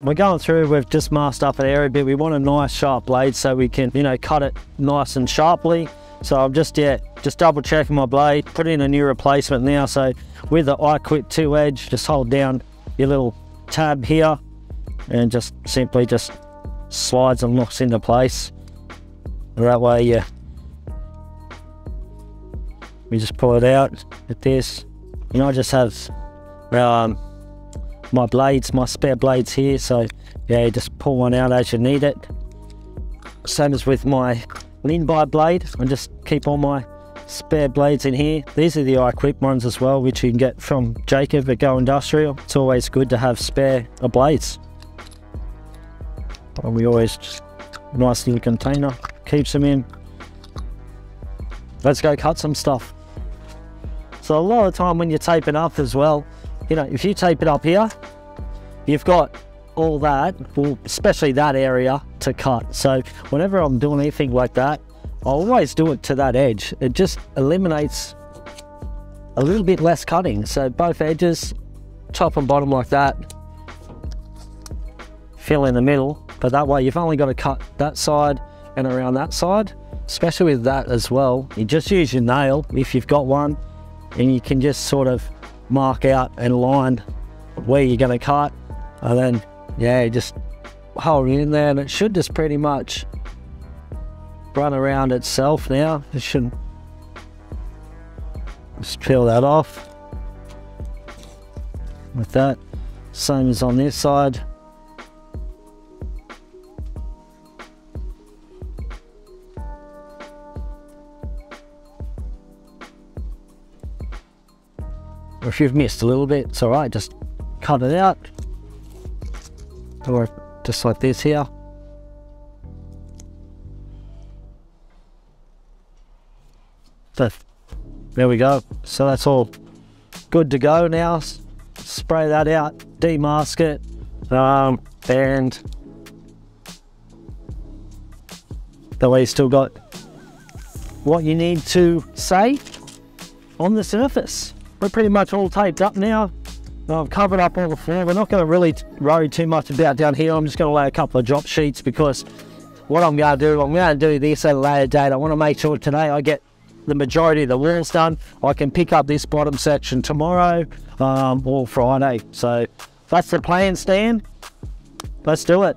We're going through, we've just masked up an area bit. We want a nice sharp blade so we can, you know, cut it nice and sharply. So I'm just, yeah, just double checking my blade, put in a new replacement now. So with the iQuip 2 edge, just hold down your little tab here and just simply just slides and locks into place. That way, yeah, we just pull it out with this. You know, I just have um, my blades, my spare blades here. So yeah, just pull one out as you need it. Same as with my lean by blade. I just keep all my spare blades in here. These are the iQuip ones as well, which you can get from Jacob at Go Industrial. It's always good to have spare blades. And we always just nice little container, keeps them in. Let's go cut some stuff. So a lot of time when you're taping up as well, you know, if you tape it up here, you've got all that, well, especially that area to cut. So whenever I'm doing anything like that, I always do it to that edge. It just eliminates a little bit less cutting. So both edges, top and bottom like that, fill in the middle, but that way you've only got to cut that side and around that side, especially with that as well. You just use your nail if you've got one and you can just sort of mark out and line where you're going to cut and then yeah just hold it in there and it should just pretty much run around itself now. It shouldn't just peel that off. With that same as on this side if you've missed a little bit, it's all right, just cut it out. Or just like this here. So, there we go. So that's all good to go now. Spray that out, demask it, um, and that way you still got what you need to say on the surface we're pretty much all taped up now. I've covered up all the floor. We're not going to really worry too much about down here. I'm just going to lay a couple of drop sheets because what I'm going to do, I'm going to do this at a later date. I want to make sure today I get the majority of the walls done. I can pick up this bottom section tomorrow um, or Friday. So that's the plan, Stan. Let's do it.